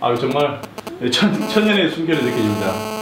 아 정말 천, 천년의 순결을 느껴집니다.